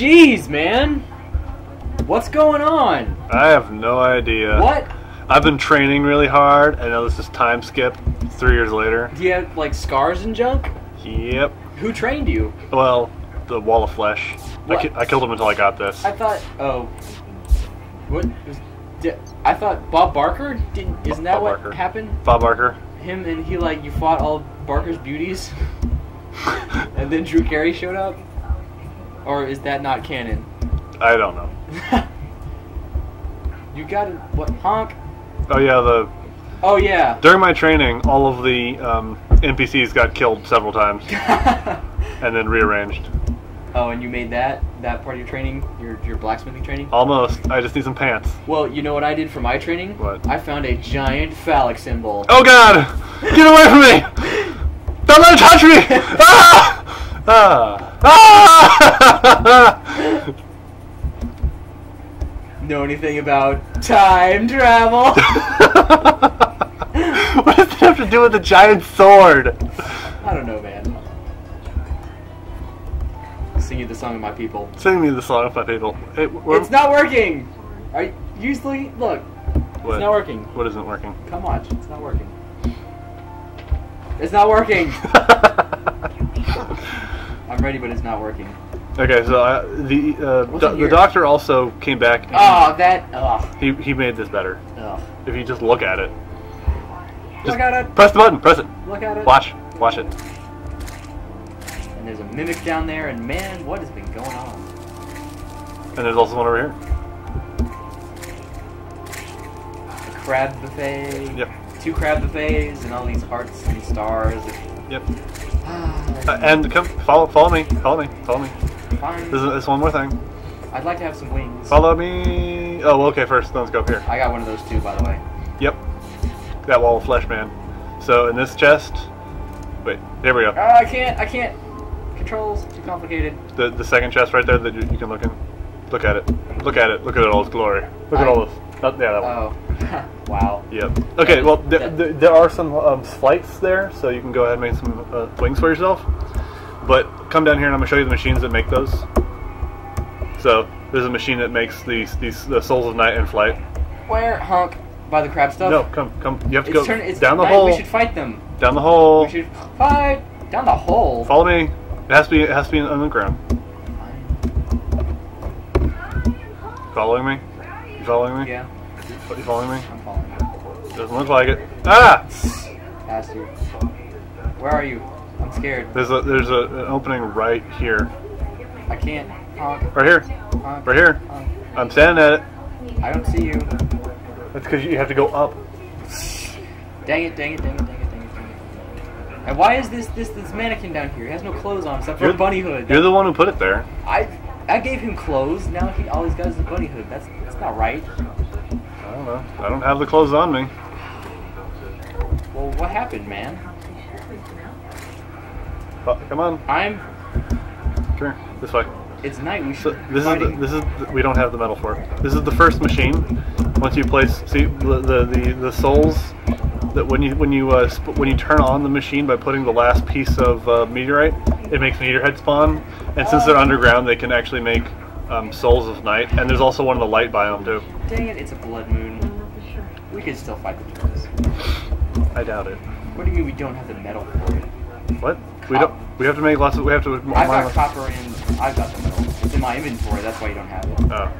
Jeez, man. What's going on? I have no idea. What? I've been training really hard, and now this is time skip three years later. Do you have like scars and junk? Yep. Who trained you? Well, the wall of flesh. I, ki- I killed him until I got this. I thought. Oh. What? Was, I thought Bob Barker didn't. Isn't that Bob what Barker. happened? Bob Barker. Him and he like you fought all Barker's beauties, and then Drew Carey showed up. Or is that not canon? I don't know. you got to what honk? Oh yeah, the Oh yeah. during my training, all of the um, NPCs got killed several times and then rearranged. oh, and you made that that part of your training, your your blacksmithing training. Almost. I just need some pants. Well, you know what I did for my training? What? I found a giant phallic symbol. Oh God! Get away from me! Don't let it touch me! Ah! Ah! Ah! Know anything about time travel? what does it have to do with the giant sword? I don't know, man. Sing you the song of my people. Sing me the song of my people. It's not working. Are you, usually look? what? It's not working. What isn't working? Come on, it's not working. It's not working. I'm ready, but it's not working. okay, so uh, the uh, do- the here? doctor also came back. And Oh, that. Ugh. he he made this better. Ugh. If you just look at it, just Look at it. press the button. Press it. Look at it. Watch. Watch it. And there's a mimic down there, and man, what has been going on? And there's also one over here. A crab buffet. Yep. Two crab buffets, and all these hearts and stars. Yep. Uh, and come follow follow me. Follow me. Follow me. fine. There's, there's one more thing. I'd like to have some wings. Follow me. Oh, well, okay. First, let's go up here. I got one of those too, by the way. Yep. That wall of flesh, man. So in this chest, wait, there we go. Oh, I can't. I can't. Controls too complicated. The the second chest right there that you, you can look in. Look at it. Look at it. Look at it all its glory. Look at all this. Not, yeah, that one. Oh, wow. Yep. Okay. Well, th- That- th- there are some um, flights there, so you can go ahead and make some uh, wings for yourself. But come down here, and I'm gonna show you the machines that make those. So there's a machine that makes these these the souls of night in flight. Where honk by the crab stuff? No, come come. You have to It's go turn. It's down the night, hole. We should fight them. Down the hole. We should fight down the hole. Follow me. It has to be. It has to be on the ground. Following me? You following me? Yeah, You following me? I'm following. you. Doesn't look like it. Ah! Past you. Where are you? I'm scared. There's a there's a, an opening right here. I can't honk. Right here. honk Right here. honk. I'm standing at it. I don't see you. That's because you have to go up. Dang it! Dang it! Dang it! Dang it! Dang it! Dang it! And why is this this this mannequin down here? He has no clothes on except for a bunny hood. You're the one who put it there. I I gave him clothes. Now he all he's got is a bunny hood. That's that's not right. I don't know. I don't have the clothes on me. Well, what happened, man? Oh, come on. I'm. Come here. This way. It's night. We So should. this is the, this is the, we don't have the metal for it. This is the first machine. Once you place see the the, the, the souls that when you when you uh, sp- when you turn on the machine by putting the last piece of uh, meteorite, it makes meteorhead spawn. And since they're underground, they can actually make um, souls of night. And there's also one in the light biome too. Dang it! It's a blood moon. We could still fight the demons. I doubt it. What do you mean we don't have the metal for it? What? We don't. We have to make lots of. We have to. I've got copper and I've got the metal. It's in my inventory. That's why you don't have it. Oh.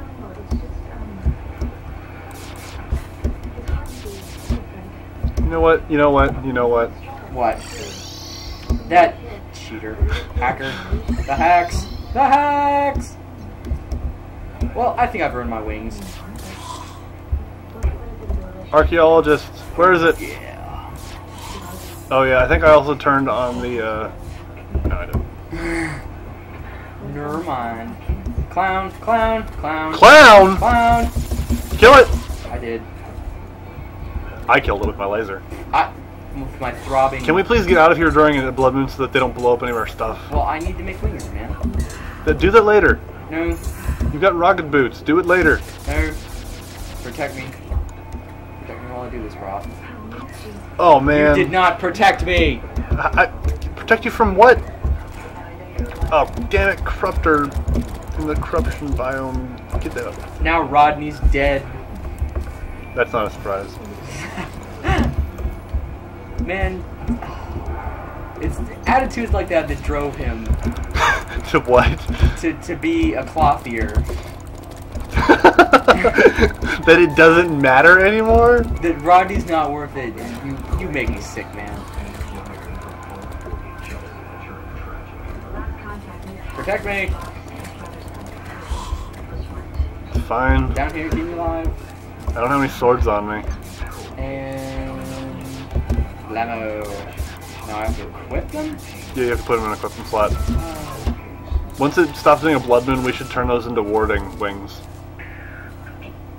You know what? You know what? You know what? What? That cheater, hacker, the hacks, the hacks. Well, I think I've earned my wings. Archaeologist, where is it? Yeah. Oh yeah, I think I also turned on the. uh... No, I didn't. Never mind. Clown, clown, clown, Clown! clown. Kill it! I did. I killed it with my laser. I with my throbbing. Can we please get out of here during the blood moon so that they don't blow up any of our stuff? Well, I need to make wings, man. Do that later. No, You've got rocket boots. Do it later. no. Protect me. Do this, Rob. Oh man. You did not protect me. I, I- protect you from what? Oh damn it, corruptor. in the corruption biome. Get that up. Now Rodney's dead. That's not a surprise. Man, it's attitudes like that that drove him to what? to, to be a clothier. that it doesn't matter anymore? That Rodney's not worth it. You you make me sick, man. Protect me. It's fine. Down here, keep me alive. I don't have any swords on me. And Lamo. Now I have to equip them. Yeah, you have to put them in a equipment slot. Uh, Once it stops being a blood moon, we should turn those into warding wings.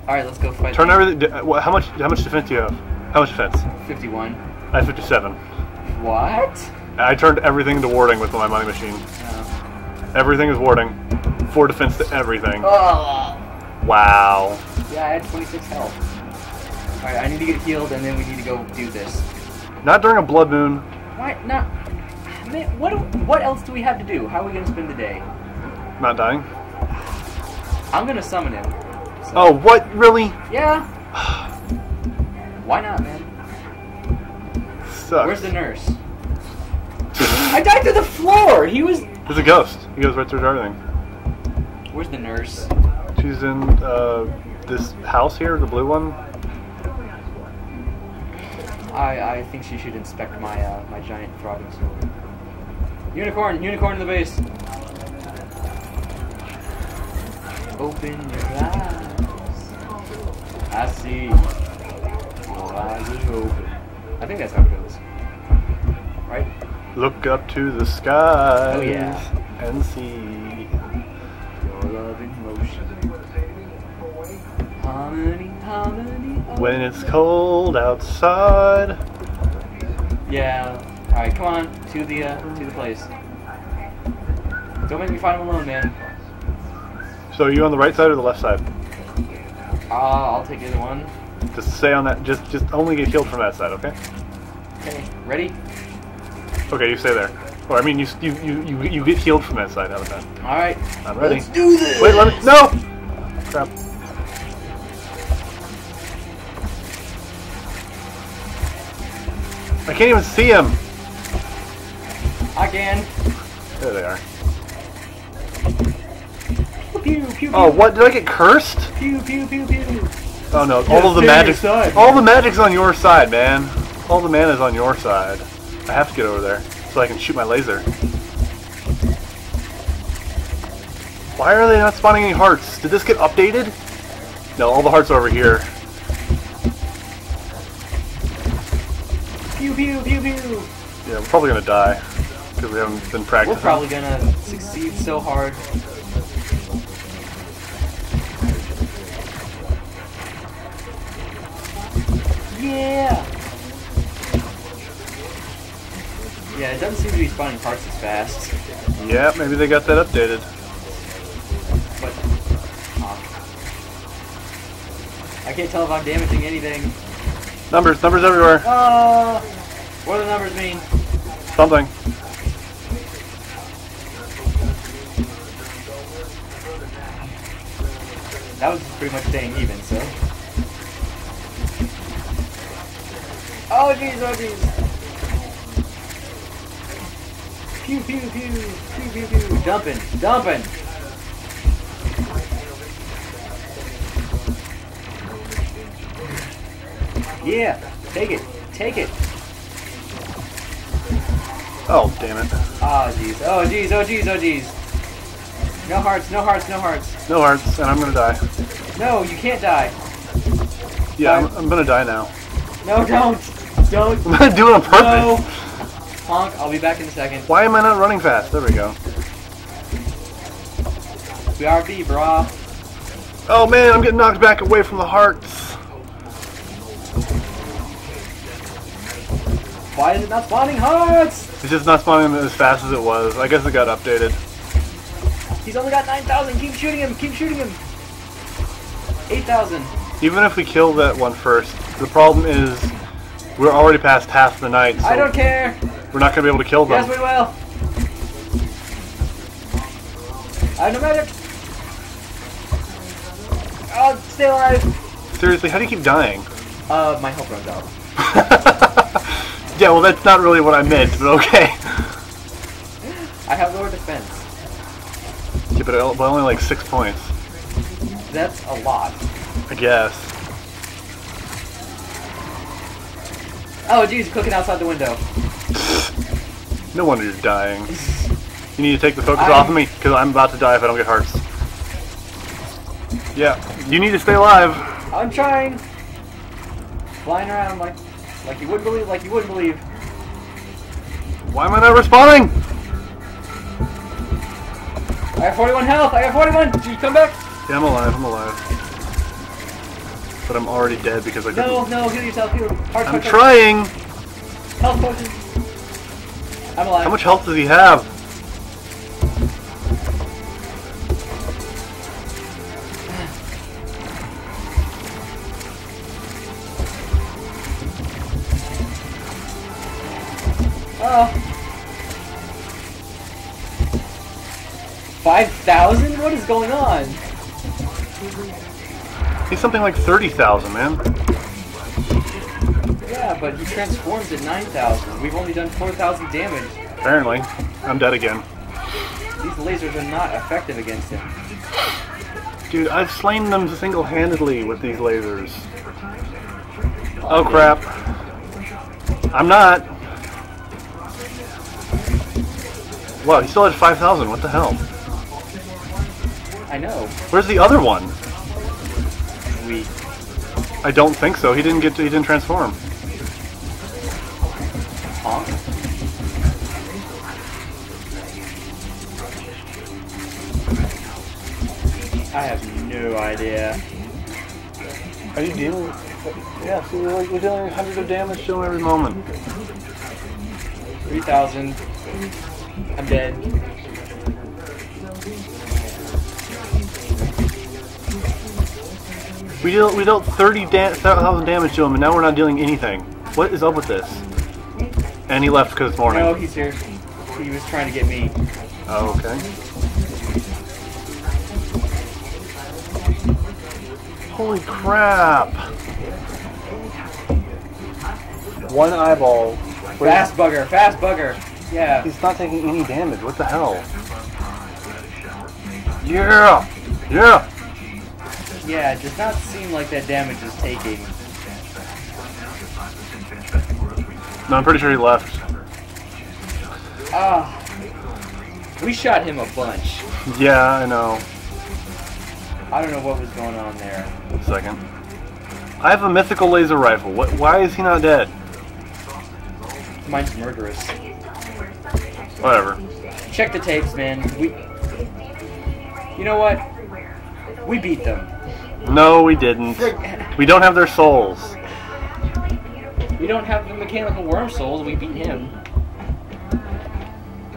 All right, let's go fight. Turn everything. uh, what- How much? How much defense do you have? How much defense? Fifty-one. I have 57. What? I turned everything into warding with my money machine. Uh, Everything is warding. Four defense to everything. oh. Wow. Yeah, I had 26 health. Alright, I need to get healed and then we need to go do this. Not during a blood moon. Why not? Man, what, do- what else do we have to do? How are we going to spend the day? Not dying. I'm going to summon him. So- Oh, what? Really? Yeah. Why not, man? Sucks. Where's the nurse? I died to the floor! He was... There's a ghost. He goes right through everything. Where's the nurse? She's in uh, this house here, the blue one. I, I think she should inspect my uh, my giant throbbing sword. Unicorn! Unicorn in the base! Open your eyes. I see. Your eyes are open. I think that's how it goes. Right? Look up to the sky. Oh, yeah. and see. Your love in motion. Harmony, harmony. oh. When it's cold outside. Yeah. Alright, come on. To the, uh, to the place. Don't make me fight him alone, man. So are you on the right side or the left side? Uh, I'll take either one. Just stay on that. Just just only get healed from that side, okay? Okay, ready? Okay, you stay there. Or I mean, you you you you, get healed from that side. How about that? Alright. I'm ready. Let's do this! Wait, let me. No. Crap. I can't even see him. I can. There they are. Pew, pew, pew. Oh, what? Did I get cursed? Pew, pew, pew, pew. Oh no! Yeah, all of the stay magic. side, all the magic's on your side, man. All the mana's on your side. I have to get over there so I can shoot my laser. Why are they not spawning any hearts? Did this get updated? No, all the hearts are over here. Pew, pew, pew, pew. Yeah, we're probably gonna die because we haven't been practicing. We're probably gonna succeed so hard. Yeah. Yeah, it doesn't seem to be spawning parts as fast. Yeah, maybe they got that updated. But uh, I can't tell if I'm damaging anything. Numbers, numbers everywhere. Uh, what do the numbers mean? Something. That was pretty much staying even, so. Oh jeez, oh jeez. Pew pew pew, pew pew pew, dumping, dumping. Yeah, take it, take it. Oh, damn it. Oh jeez, oh jeez, oh jeez, oh jeez. No hearts, no hearts, no hearts. No hearts, and I'm gonna die. No, you can't die. Yeah, I'm, I'm gonna die now. No, don't, don't. I'm gonna do it on purpose. Honk, I'll be back in a second. Why am I not running fast? There we go. BRB, brah. Oh man, I'm getting knocked back away from the hearts. Why is it not spawning hearts? It's just not spawning as fast as it was. I guess it got updated. He's only got 9,000. Keep shooting him. Keep shooting him. 8,000. Even if we kill that one first, the problem is we're already past half the night, so I don't care. we're not gonna be able to kill them. Yes, we will. I have no magic. Oh, stay alive! Seriously, how do you keep dying? Uh, my health runs out. yeah, well, that's not really what I meant, but okay. I have lower defense. Yeah, but, but only like six points, That's a lot. I guess. Oh, geez, cooking outside the window. No wonder you're dying. You need to take the focus I'm- off of me, because I'm about to die if I don't get hearts. Yeah, you need to stay alive. I'm trying. Flying around like, like you wouldn't believe, like you wouldn't believe. Why am I not responding? I have 41 health. I have 41. Did you come back? Yeah, I'm alive, I'm alive. But I'm already dead because I couldn't. No, no, heal yourself. Heal. Heart I'm trying! Health potion. I'm alive. How much health does he have? Uh. Oh. 5,000? What is going on? He's something like 30,000, man. Yeah, but he transforms at 9,000. We've only done 4,000 damage. Apparently. I'm dead again. These lasers are not effective against him. Dude, I've slain them single-handedly with these lasers. Oh crap. I'm not. Wow, he still had 5,000. What the hell? I know. Where's the other one? We. I don't think so. He didn't get. To, he didn't transform. Honk. I have no idea. Are you dealing? Yeah, see, we're, we're dealing hundreds of damage to him every moment. 3,000. I'm dead. We dealt we dealt 30 da- damage to him, and now we're not dealing anything. What is up with this? And he left because it's morning. No, he's here. He was trying to get me. Oh, okay. Holy crap! One eyeball. Fast bugger, fast bugger. Yeah. He's not taking any damage. What the hell? Yeah! Yeah! Yeah, it does not seem like that damage is taking. No, I'm pretty sure he left. Ah. We shot him a bunch. Yeah, I know. I don't know what was going on there. One second. I have a mythical laser rifle. What? Why is he not dead? Mine's murderous. Whatever. Check the tapes, man. We. You know what? We beat them. No, we didn't. We don't have their souls. We don't have the mechanical worm souls. We beat him.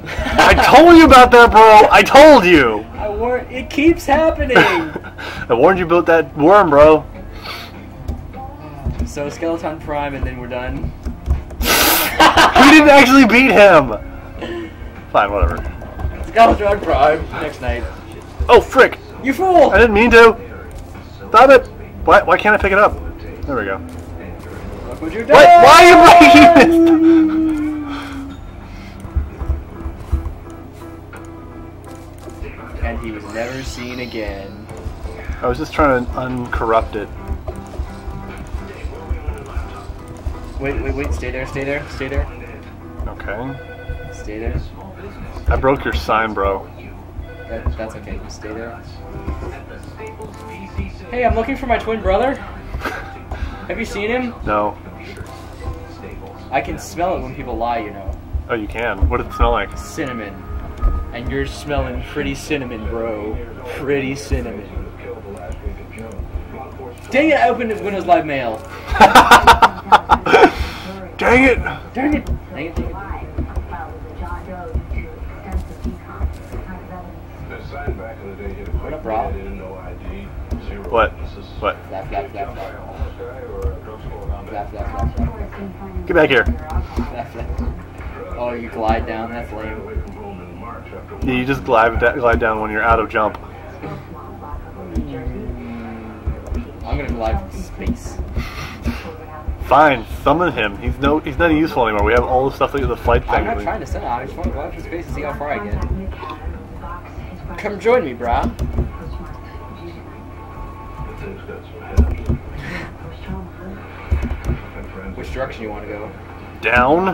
I told you about that, bro. I told you. I war- It keeps happening. I warned you about that worm, bro. so Skeletron Prime, and then we're done. We didn't actually beat him. Fine, whatever. Skeletron Prime next night. Oh, frick. You fool! I didn't mean to. Stop it. Why, why can't I pick it up? There we go. What why are you breaking doing! And he was never seen again. I was just trying to uncorrupt it. Wait, wait, wait. Stay there. Stay there. Stay there. Okay. Stay there. I broke your sign, bro. That, that's okay. Just stay there. Hey, I'm looking for my twin brother. Have you seen him? No. I can smell it when people lie, you know. Oh, you can. What does it smell like? Cinnamon. And you're smelling pretty cinnamon, bro. Pretty cinnamon. Dang it, I opened Windows Live Mail. Dang it! Dang it. Dang it. What up, Rob? What? What? Get back here. Oh, you glide down, that's lame. Yeah, you just glide glide down when you're out of jump. Hmm. I'm gonna glide from space. Fine, summon him. He's no, he's not useful anymore. We have all the stuff that the flight thing. I'm not trying to send out. I just want to glide from space and see how far I get. Come join me, brah. Things got some heads. Which direction you want to go? Down.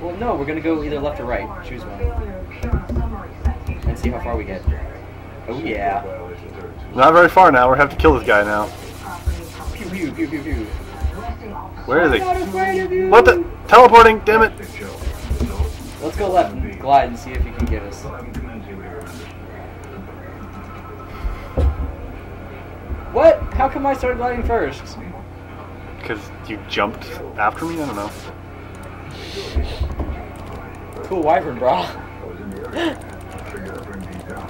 Well, no, we're gonna go either left or right. Choose one. And see how far we get. Oh yeah. Not very far now. We have to kill this guy now. Pew pew pew pew pew. Where is he? afraid of you. What the? Teleporting! Damn it! Let's go left and glide and see if he can get us. What? How come I started gliding first? Because you jumped after me. I don't know. Cool wyvern, brah. I was in the area. Figured I'd bring these down.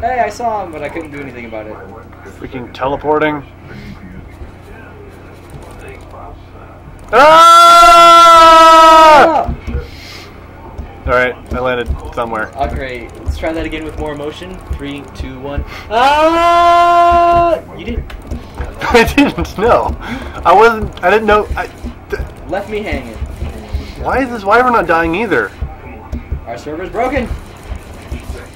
Hey, I saw him, but I couldn't do anything about it. Freaking teleporting. Ah! All right, I landed somewhere. Oh, great. Let's try that again with more emotion. Three, two, one. Ah! You didn't. I didn't know. I wasn't. I didn't know. I, Left me hanging. why is this wyvern not dying either? Our server's broken. She said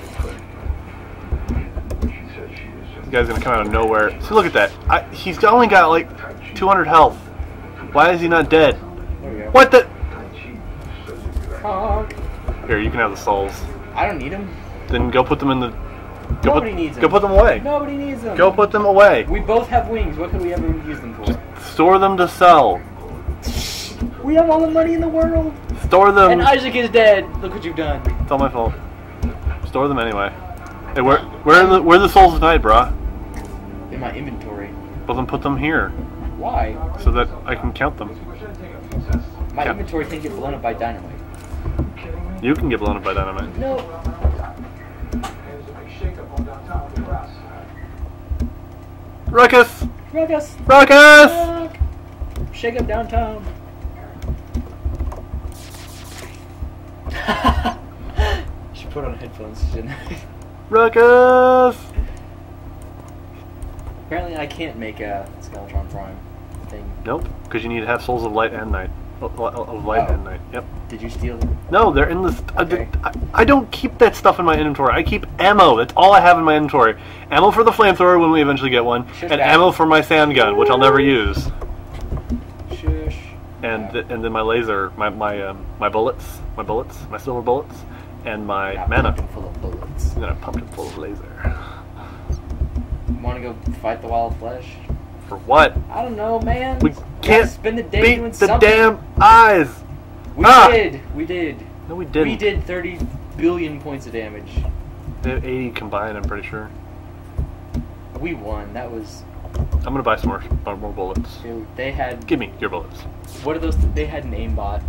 she is. This guy's gonna come out of nowhere. See, look at that. I, he's only got like 200 health. Why is he not dead? There we go. What the? Here, you can have the souls. I don't need them. Then go put them in the. Go Nobody put, needs Go them. put them away. Nobody needs them. Go put them away. We both have wings. What could we ever use them for? Just Store them to sell. We have all the money in the world. Store them. And Isaac is dead. Look what you've done. It's all my fault. Store them anyway. Hey, where where are the where are the souls tonight, brah? In my inventory. Well, then put them here Why? so that I can count them. My inventory can get blown up by dynamite. You can get blown up by dynamite. No. Ruckus! Ruckus. Ruckus! Rock. Shake up downtown. Should put on headphones, shouldn't I? Ruckus! Apparently, I can't make a Skeletron Prime thing. Nope, because you need to have souls of light and night. Of of light Oh. and night. Yep. Did you steal them? No, they're in the. St- I- Okay. I, I don't keep that stuff in my inventory. I keep ammo. That's all I have in my inventory. Ammo for the flamethrower when we eventually get one, Shush and ammo for my sand gun, which I'll never use. Shush. And th- and then my laser, my my um, my bullets, my bullets, my silver bullets, and my Got mana. pumpkin full of bullets. I'm gonna pump it full of laser. Want to go fight the wild flesh? For what? I don't know, man. We can't spend the day beat doing the something. damn eyes. We Ah! did. We did. No, we didn't. We did 30 billion points of damage. They have 80 combined. I'm pretty sure. We won. That was. I'm gonna buy some more, more, more bullets. Dude, they had. Give me your bullets. What are those? They had an aimbot.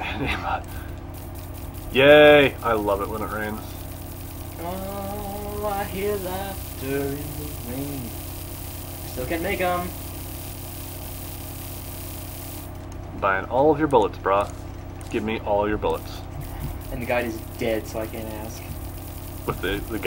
An aimbot. Yay! I love it when it rains. Oh, I hear laughter in the rain. Still can't make them. Buying all of your bullets, brah. Give me all your bullets. And the guy is dead, so I can't ask. With the the